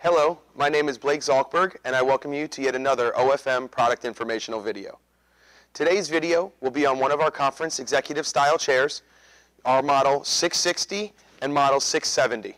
Hello, my name is Blake Zalkberg, and I welcome you to yet another OFM product informational video. Today's video will be on one of our conference executive style chairs, our model 660 and model 670.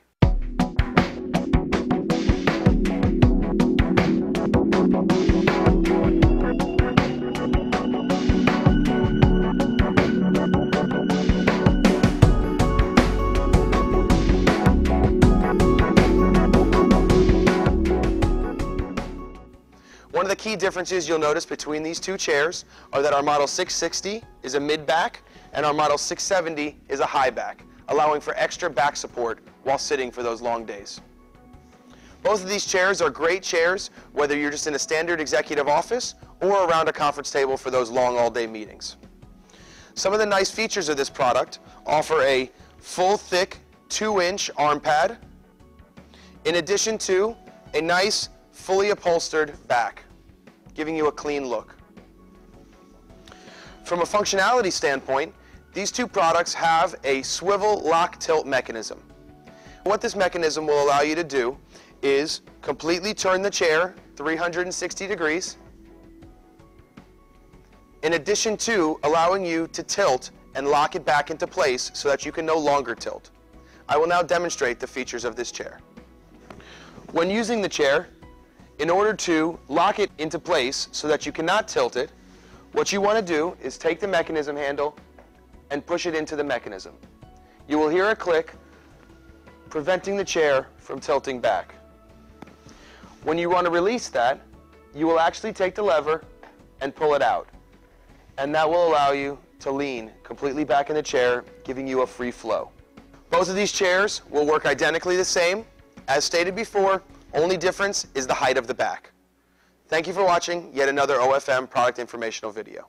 Key differences you'll notice between these two chairs are that our Model 660 is a mid-back and our Model 670 is a high back, allowing for extra back support while sitting for those long days. Both of these chairs are great chairs whether you're just in a standard executive office or around a conference table for those long all-day meetings. Some of the nice features of this product offer a full thick 2-inch arm pad, in addition to a nice fully upholstered back, giving you a clean look. From a functionality standpoint, these two products have a swivel lock tilt mechanism. What this mechanism will allow you to do is completely turn the chair 360 degrees, in addition to allowing you to tilt and lock it back into place so that you can no longer tilt. I will now demonstrate the features of this chair. When using the chair, in order to lock it into place so that you cannot tilt it, what you want to do is take the mechanism handle and push it into the mechanism. You will hear a click, preventing the chair from tilting back. When you want to release that, you will actually take the lever and pull it out. And that will allow you to lean completely back in the chair, giving you a free flow. Both of these chairs will work identically the same. As stated before, only difference is the height of the back. Thank you for watching yet another OFM product informational video.